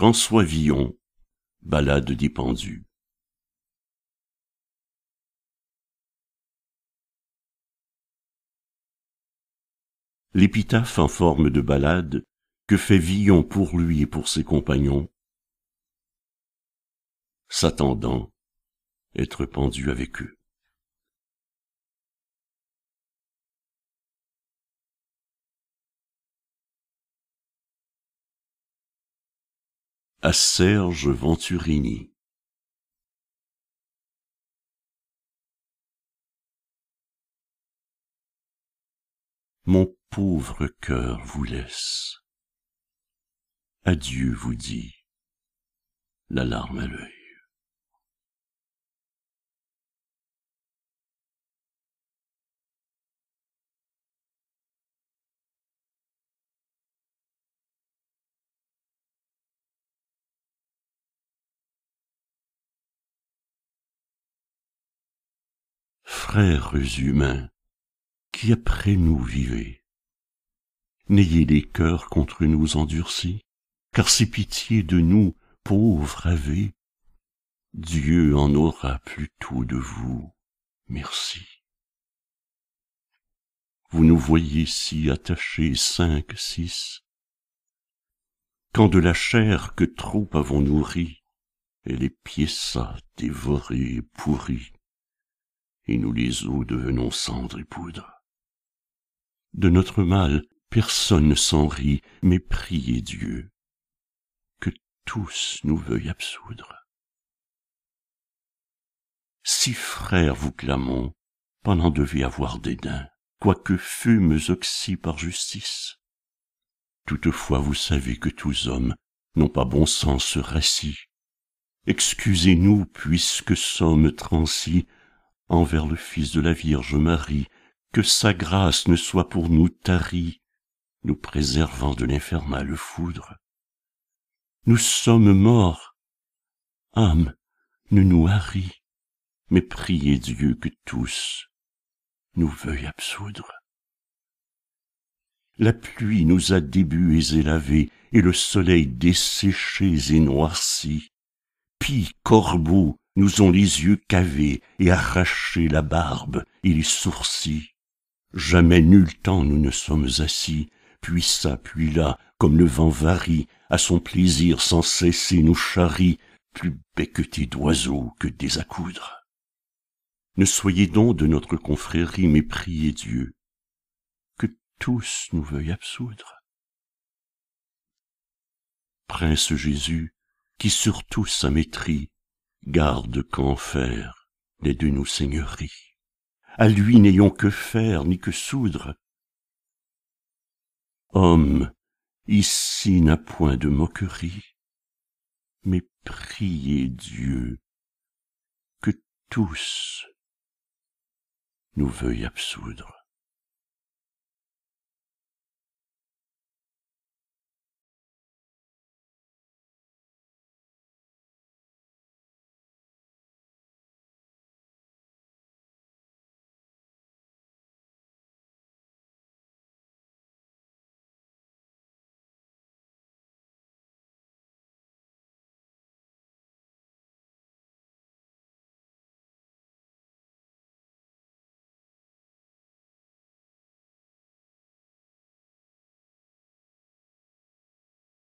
François Villon, Ballade des pendus. L'épitaphe en forme de ballade que fait Villon pour lui et pour ses compagnons, s'attendant être pendu avec eux. À Serge Venturini. Mon pauvre cœur vous laisse. Adieu vous dit, la larme à l'œil. Frères humains, qui après nous vivez, n'ayez les cœurs contre nous endurcis, car si pitié de nous, pauvres avez, Dieu en aura plutôt de vous, merci. Vous nous voyez si attachés cinq, six, quand de la chair que trop avons nourrie, elle est piéça, dévorée pourrie, et nous les os devenons cendre et poudre. De notre mal, personne ne s'en rit, mais priez Dieu que tous nous veuillent absoudre. Si frères vous clamons, pendant devez avoir dédain, quoique fûmes oxy par justice. Toutefois vous savez que tous hommes n'ont pas bon sens rassis. Excusez-nous puisque sommes transis envers le Fils de la Vierge Marie, que sa grâce ne soit pour nous tarie, nous préservant de l'infernale foudre. Nous sommes morts, âme, ne nous harie, mais priez Dieu que tous nous veuillent absoudre. La pluie nous a débués et lavés, et le soleil desséchés et noircis. Pis, corbeaux, nous ont les yeux cavés et arraché la barbe et les sourcils. Jamais nul temps nous ne sommes assis, puis ça, puis là, comme le vent varie, à son plaisir sans cesser nous charrie, plus becquetés d'oiseaux que des accoudres. Ne soyez donc de notre confrérie, mais priez Dieu, que tous nous veuillent absoudre. Prince Jésus, qui sur tous a garde qu'en faire n'est de nos seigneuries. À lui n'ayons que faire ni que soudre. Homme, ici n'a point de moquerie, mais priez Dieu que tous nous veuillent absoudre.